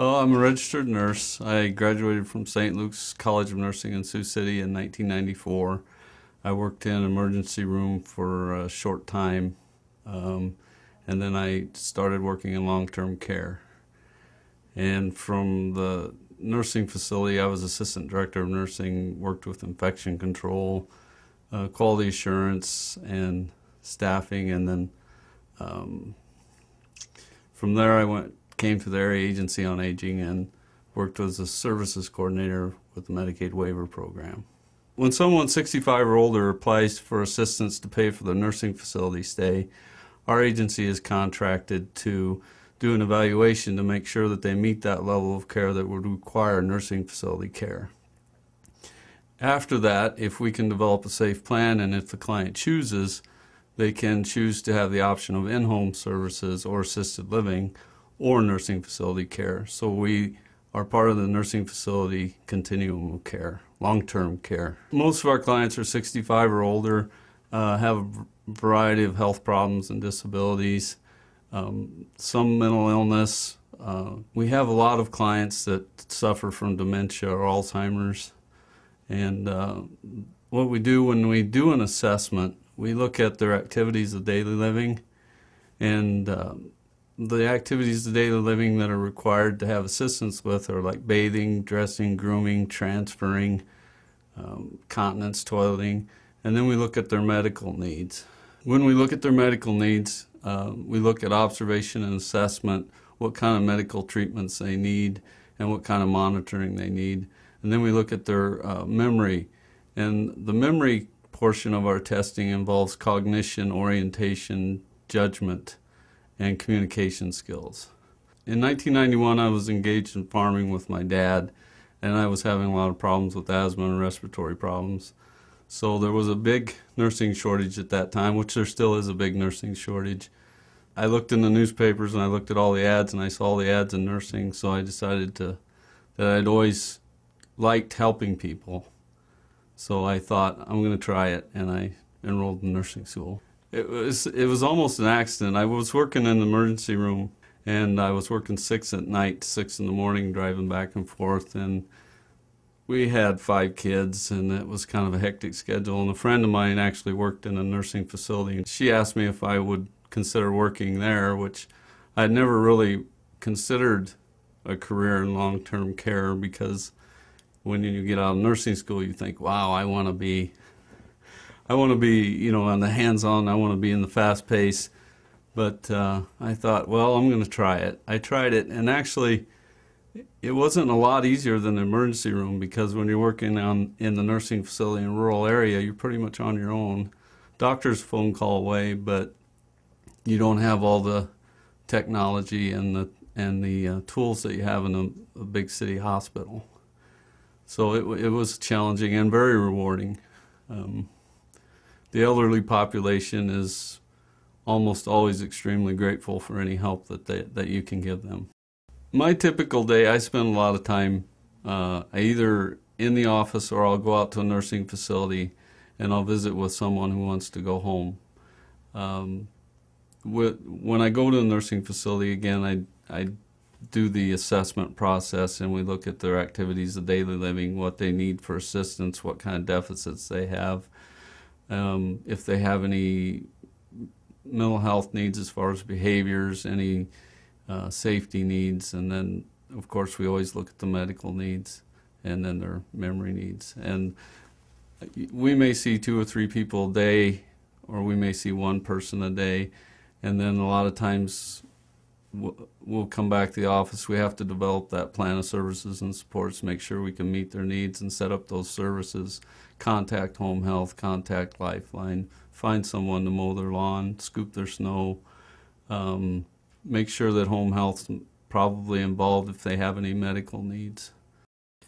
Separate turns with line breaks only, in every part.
Oh, I'm a registered nurse. I graduated from St. Luke's College of Nursing in Sioux City in 1994. I worked in emergency room for a short time, um, and then I started working in long-term care. And from the nursing facility, I was assistant director of nursing, worked with infection control, uh, quality assurance, and staffing, and then um, from there I went came to the area agency on aging and worked as a services coordinator with the Medicaid waiver program. When someone 65 or older applies for assistance to pay for their nursing facility stay, our agency is contracted to do an evaluation to make sure that they meet that level of care that would require nursing facility care. After that, if we can develop a safe plan and if the client chooses, they can choose to have the option of in-home services or assisted living or nursing facility care. So we are part of the nursing facility continuum of care, long-term care. Most of our clients are 65 or older, uh, have a variety of health problems and disabilities, um, some mental illness. Uh, we have a lot of clients that suffer from dementia or Alzheimer's. And uh, what we do when we do an assessment, we look at their activities of daily living and um, the activities of daily living that are required to have assistance with are like bathing, dressing, grooming, transferring, um, continence, toileting, and then we look at their medical needs. When we look at their medical needs, uh, we look at observation and assessment, what kind of medical treatments they need, and what kind of monitoring they need. And then we look at their uh, memory. And the memory portion of our testing involves cognition, orientation, judgment and communication skills. In 1991, I was engaged in farming with my dad, and I was having a lot of problems with asthma and respiratory problems. So there was a big nursing shortage at that time, which there still is a big nursing shortage. I looked in the newspapers and I looked at all the ads and I saw the ads in nursing, so I decided to that I'd always liked helping people. So I thought I'm going to try it, and I enrolled in nursing school. It was it was almost an accident. I was working in the emergency room, and I was working six at night, six in the morning, driving back and forth, and we had five kids, and it was kind of a hectic schedule. And a friend of mine actually worked in a nursing facility, and she asked me if I would consider working there, which I'd never really considered a career in long-term care because when you get out of nursing school, you think, "Wow, I want to be." I want to be, you know, on the hands-on. I want to be in the fast pace. But uh, I thought, well, I'm going to try it. I tried it, and actually, it wasn't a lot easier than the emergency room because when you're working on in the nursing facility in a rural area, you're pretty much on your own. Doctor's phone call away, but you don't have all the technology and the and the uh, tools that you have in a, a big city hospital. So it it was challenging and very rewarding. Um, the elderly population is almost always extremely grateful for any help that they, that you can give them. My typical day, I spend a lot of time uh, either in the office or I'll go out to a nursing facility and I'll visit with someone who wants to go home. Um, when I go to a nursing facility, again, I, I do the assessment process and we look at their activities of daily living, what they need for assistance, what kind of deficits they have, um, if they have any mental health needs as far as behaviors, any uh, safety needs, and then of course we always look at the medical needs and then their memory needs. And we may see two or three people a day, or we may see one person a day, and then a lot of times we'll come back to the office. We have to develop that plan of services and supports, make sure we can meet their needs and set up those services. Contact home health, contact Lifeline, find someone to mow their lawn, scoop their snow, um, make sure that home health's probably involved if they have any medical needs.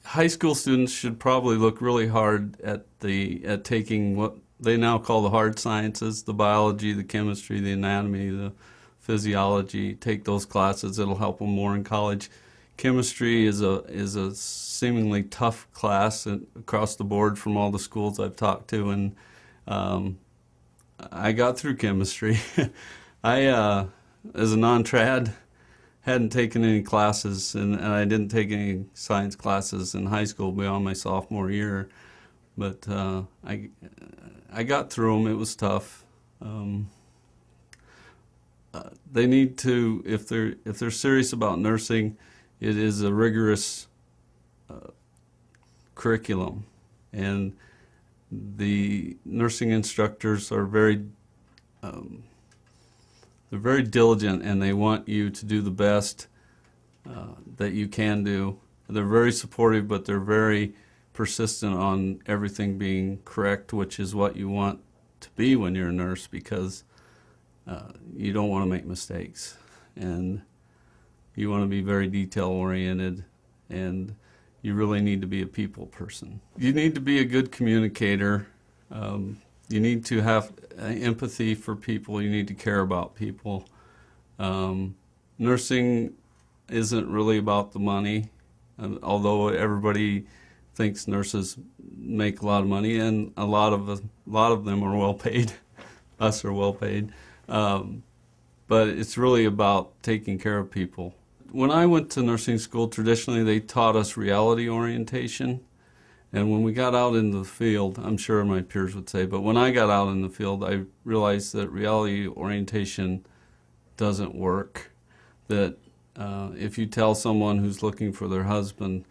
High school students should probably look really hard at the at taking what they now call the hard sciences, the biology, the chemistry, the anatomy, the physiology, take those classes. It'll help them more in college. Chemistry is a is a seemingly tough class across the board from all the schools I've talked to, and um, I got through chemistry. I uh, as a non-trad, hadn't taken any classes, and, and I didn't take any science classes in high school beyond my sophomore year. But uh, I, I got through them. It was tough. Um, they need to, if they're if they're serious about nursing, it is a rigorous uh, curriculum, and the nursing instructors are very um, they're very diligent and they want you to do the best uh, that you can do. They're very supportive, but they're very persistent on everything being correct, which is what you want to be when you're a nurse because uh, you don't want to make mistakes and you want to be very detail oriented and you really need to be a people person. You need to be a good communicator. Um, you need to have empathy for people. You need to care about people. Um, nursing isn't really about the money, although everybody thinks nurses make a lot of money, and a lot of a lot of them are well paid. Us are well paid, um, but it's really about taking care of people. When I went to nursing school, traditionally they taught us reality orientation. And when we got out into the field, I'm sure my peers would say, but when I got out in the field, I realized that reality orientation doesn't work. That uh, if you tell someone who's looking for their husband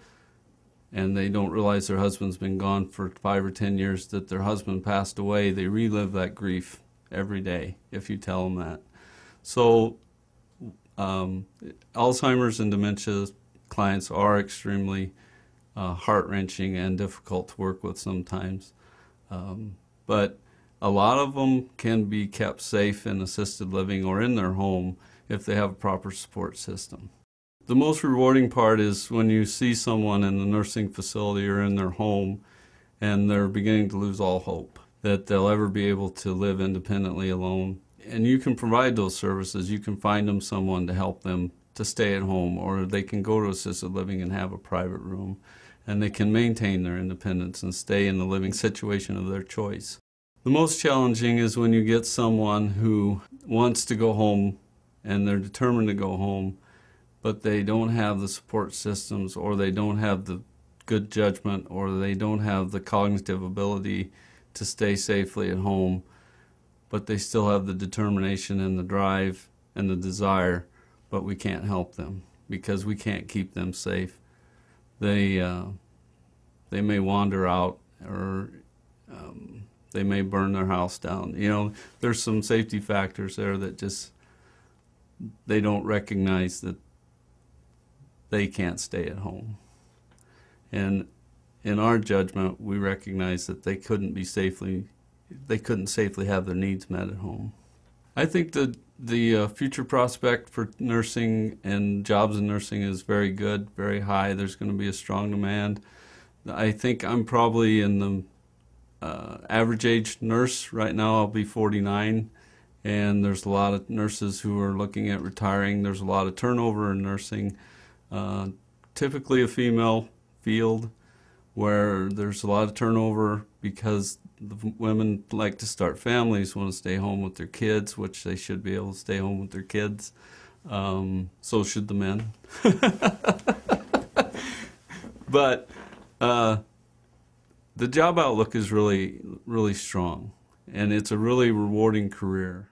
and they don't realize their husband's been gone for five or ten years, that their husband passed away, they relive that grief every day if you tell them that. So, um, Alzheimer's and dementia clients are extremely uh, heart wrenching and difficult to work with sometimes. Um, but a lot of them can be kept safe in assisted living or in their home if they have a proper support system. The most rewarding part is when you see someone in the nursing facility or in their home and they're beginning to lose all hope that they'll ever be able to live independently alone. And you can provide those services. You can find them someone to help them to stay at home or they can go to assisted living and have a private room and they can maintain their independence and stay in the living situation of their choice. The most challenging is when you get someone who wants to go home and they're determined to go home, but they don't have the support systems or they don't have the good judgment or they don't have the cognitive ability to stay safely at home, but they still have the determination and the drive and the desire, but we can't help them because we can't keep them safe they uh, they may wander out or um, they may burn their house down. You know, there's some safety factors there that just they don't recognize that they can't stay at home. And in our judgment, we recognize that they couldn't be safely they couldn't safely have their needs met at home. I think that the uh, future prospect for nursing and jobs in nursing is very good, very high. There's going to be a strong demand. I think I'm probably in the uh, average age nurse right now. I'll be 49, and there's a lot of nurses who are looking at retiring. There's a lot of turnover in nursing. Uh, typically, a female field where there's a lot of turnover because the women like to start families, want to stay home with their kids, which they should be able to stay home with their kids. Um, so should the men. but uh, the job outlook is really, really strong, and it's a really rewarding career.